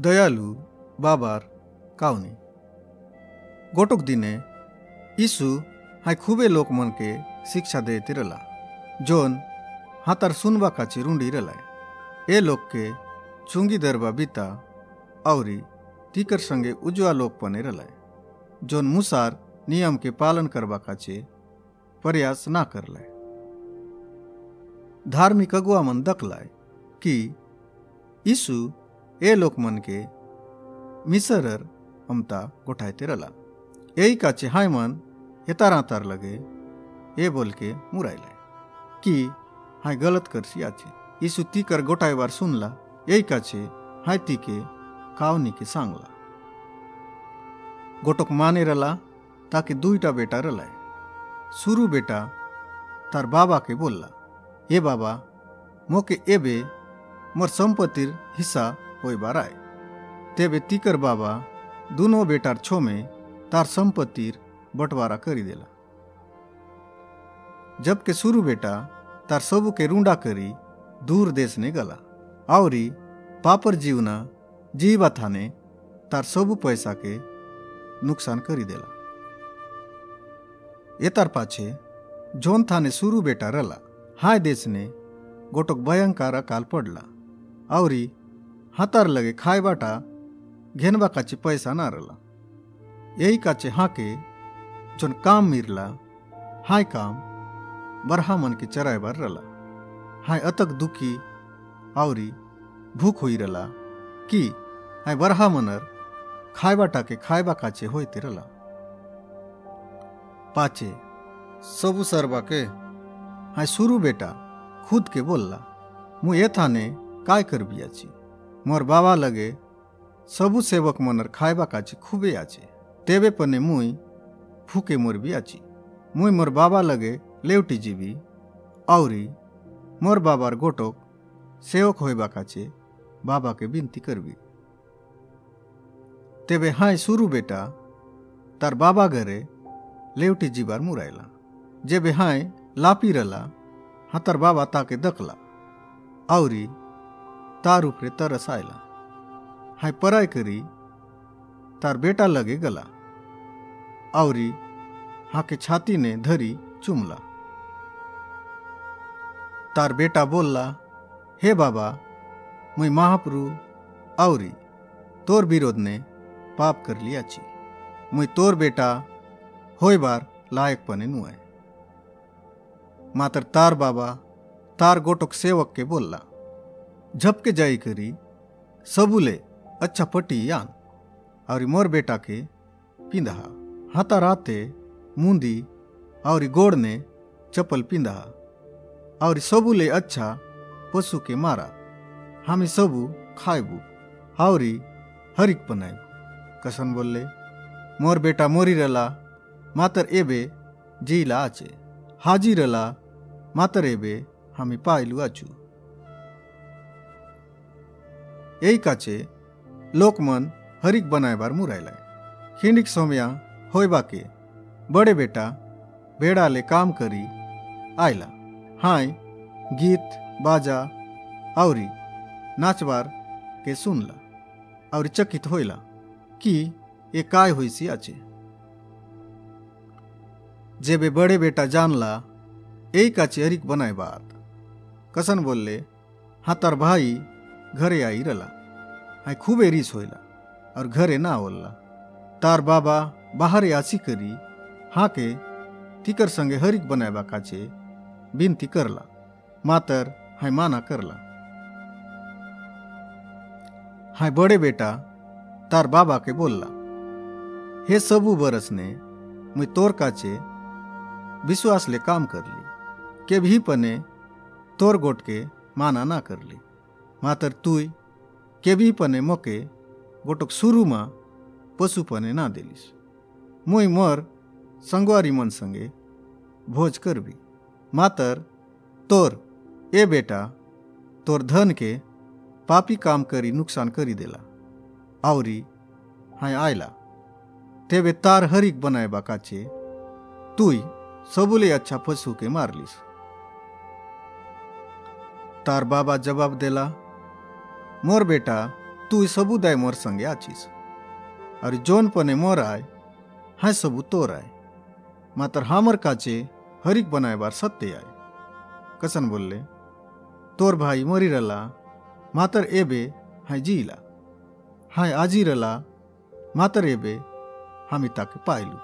दयालु, बाबार, काउनी। गोटुक दिने यीशु हाय खूबे लोक मन के शिक्षा देते रहला जोन हातार सुनबा काची रुंडी रहला ए लोग के चुंगी दरबा बीता, औरी तीकर संगे उजवा लोक पने रहला जोन मुसार नियम के पालन करबा काचे प्रयास ना करला धार्मिक अगुआ मन दखलाय कि यीशु ए लोक मन के मिसरर अमता गोठायते रहला यही काचे हाय मन हेतारा तार लगे, ए बोल के मुराइला कि हाय गलत करसी आचे यीशु तीकर गोटाय बार सुनला यही काचे हाय ती के कावनी के सांगला। गोटोक माने रहला ताकि दुईटा बेटा रहलाय शुरू बेटा तार बाबा के बोलला ए बाबा, मोके एबे मोर संपत्तिर हिस्सा होई बार आए तेबे तीकर बाबा दोनों बेटार छो में तार संपत्तिर बंटवारा करी देला। जबकि शुरू बेटा तार सबू के रूंडा करी दूर देश ने गला। आवरी पापर जीवना जीवा थाने तार सबू पैसा के नुकसान करी देला। एतार पाछे जोन थाने शुरू बेटा रला हाय देश ने गोटोक भयंकर अकाल पड़ला। आवरी हातार लगे खाए बाटा घेनबा काचे पैसा ना रहला यही काचे हाँ के जोन काम मिरला, हाय काम, बरहा मन के चराए बार रहला हाय अतक दुखी, आवरी, भूख हुई रहला कि हाय बरहा मनर खाए बाटा के खाएबा काचे होते रहला पाचे सबु सरबा के हाय शुरू बेटा खुद के बोलला मु ए थाने काय कर बियाची मोर बाबा लगे सबु सेवक मनर खाएबा काची खूबे आचे तेबे पने मुई फूके मोर भी आची मुई मोर बाबा लगे लेवटी जीवी औरी मोर बाबार गोटोक सेवक होइबा काचे बाबा के बिनती करबी। तेबे हाय शुरू बेटा, तार बाबा घरे लेवटी जीबार मुराइला जेबे हाय लापी रला हातार बाबा ताके दखला। औरी तार उपरे तरस आयला हाय पराय करी, तार बेटा लगे गला। औरी हाके छाती ने धरी चुमला। तार बेटा बोलला, हे बाबा, मुई महाप्रु औरी तोर विरोध ने पाप कर लिया छी मुई तोर बेटा होय बार लायक पने नुआए मातर तार बाबा, तार गोटोक सेवक के बोलला झपके जाई करी, सबुले अच्छा पटी यान और मोर बेटा के पिंदहा हाथा राते मुंदी और गोड़ ने चप्पल पिंदहा और सबुले अच्छा पशु के मारा। हमें सबू खाएबू हावरी हरिक बनाएबू कसन बोले मोर बेटा मोरी रला मातर एबे जीला आचे हाजी रला मातर एबे हमें पाइलू आचू। यही काचे लोकमन हरिक बनाएबार मुराइलाय खिंडिक सोमया होइबा के बड़े बेटा बेड़ा ले काम करी आयला हाय गीत, बाजा औरी नाचबार के सुनला और चकित होइला कि ये काय होइसी आचे जेबे बड़े बेटा जानला, यही काचे हरिक बनाए बात कसन बोलले हातार भाई घरे आई रला हाय खूबे रिस होइला और घरे ना ओल्ला तार बाबा बाहर आसी करी हाँ के तिकर संगे हरिक बनाएबा काचे बिनती करला, मातर हाय माना करला। हाय बड़े बेटा, तार बाबा के बोलला, हे सबू बरस ने मुई तोर काचे विश्वास ले काम कर ली के भी पने तोर गोट के माना ना कर ली मातर के भी पने मोके गोटोक शुरू मा पशु पने ना दिलिस। मुई मोर संगवारी मन संगे भोज करबी। मातर, तोर, ए बेटा, तोर धन के पापी काम करी नुकसान करी देला। आवरी हाय आयला तेबे तार हरिक बनाए काचे तुई सबुले अच्छा पशु के मारलिस। तार बाबा जवाब देला मोर बेटा, तू सबू दाय मोर संगे आचीस अरे जोन पने मोर आय, हाय सबू तोर आय। मात्र हमर काचे हरिक बनाए बार सत्य आय। कसन बोलले, तोर भाई मरी रला, मातर एबे हाय जीला। हाय आजी रला, मातर एबे हामी ताके पाइलू